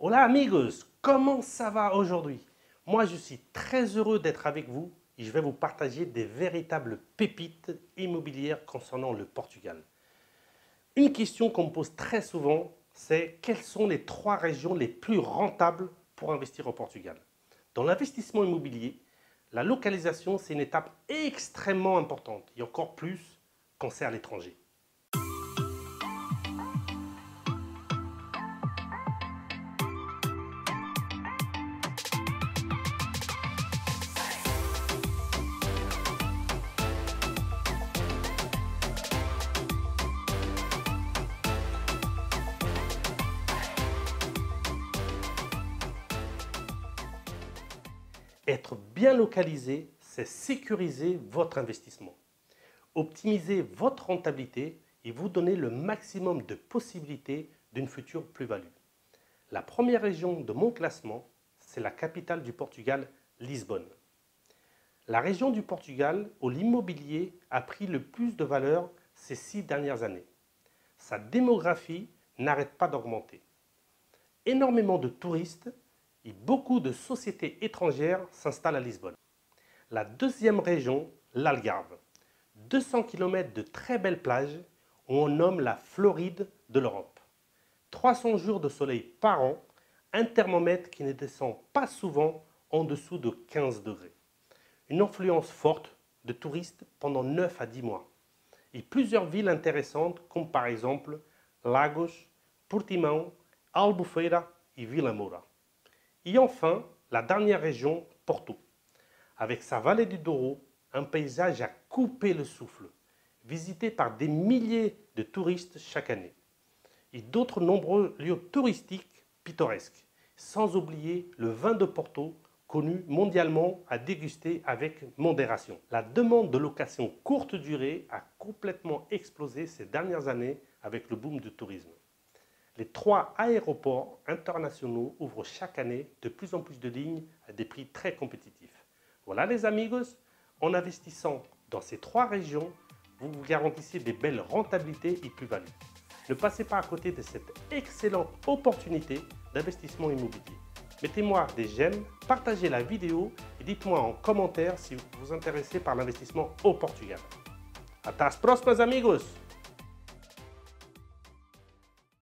Hola amigos, comment ça va aujourd'hui? Moi je suis très heureux d'être avec vous et je vais vous partager des véritables pépites immobilières concernant le Portugal. Une question qu'on me pose très souvent, c'est quelles sont les trois régions les plus rentables pour investir au Portugal? Dans l'investissement immobilier, la localisation c'est une étape extrêmement importante et encore plus quand c'est à l'étranger. Être bien localisé, c'est sécuriser votre investissement, optimiser votre rentabilité et vous donner le maximum de possibilités d'une future plus-value. La première région de mon classement, c'est la capitale du Portugal, Lisbonne. La région du Portugal où l'immobilier a pris le plus de valeur ces six dernières années. Sa démographie n'arrête pas d'augmenter. Énormément de touristes beaucoup de sociétés étrangères s'installent à Lisbonne. La deuxième région, l'Algarve. 200 km de très belles plages où on nomme la Floride de l'Europe. 300 jours de soleil par an, un thermomètre qui ne descend pas souvent en dessous de 15 degrés. Une influence forte de touristes pendant 9 à 10 mois. Et plusieurs villes intéressantes comme par exemple Lagos, Portimão, Albufeira et Vila. Et enfin, la dernière région, Porto. Avec sa vallée du Douro, un paysage à couper le souffle, visité par des milliers de touristes chaque année. Et d'autres nombreux lieux touristiques pittoresques, sans oublier le vin de Porto, connu mondialement à déguster avec modération. La demande de location courte durée a complètement explosé ces dernières années avec le boom du tourisme. Les trois aéroports internationaux ouvrent chaque année de plus en plus de lignes à des prix très compétitifs. Voilà les amigos, en investissant dans ces trois régions, vous vous garantissez des belles rentabilités et plus-values. Ne passez pas à côté de cette excellente opportunité d'investissement immobilier. Mettez-moi des j'aime, partagez la vidéo et dites-moi en commentaire si vous vous intéressez par l'investissement au Portugal. Hasta las próximas amigos